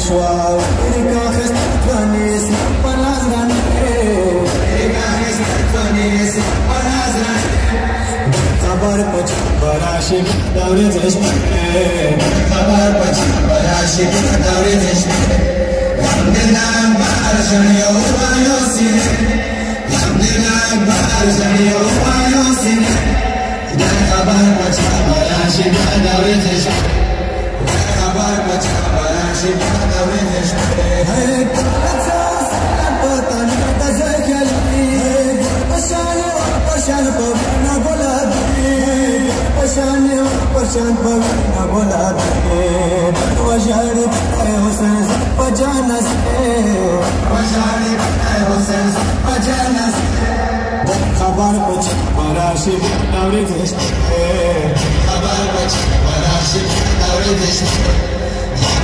soir. America's not funny, panas dan. America's not funny, panas dan. Kabar pacı baraşım davret eşmekte. Kabar pacı baraşım davret eşmekte. Yamdilan barışın yolu bayo sine. Yamdilan barışın yolu परेशान पवीना बोला दे वजारी बताए हुसैन पजाना से वजारी बताए हुसैन पजाना से खबर कुछ पराशी नवरी देश खबर कुछ पराशी नवरी देश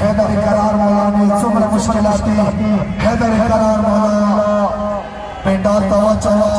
हैदर करार मौलाना सुमर मुश्किल हैदर करार मौलाना पिंडा तवा चवा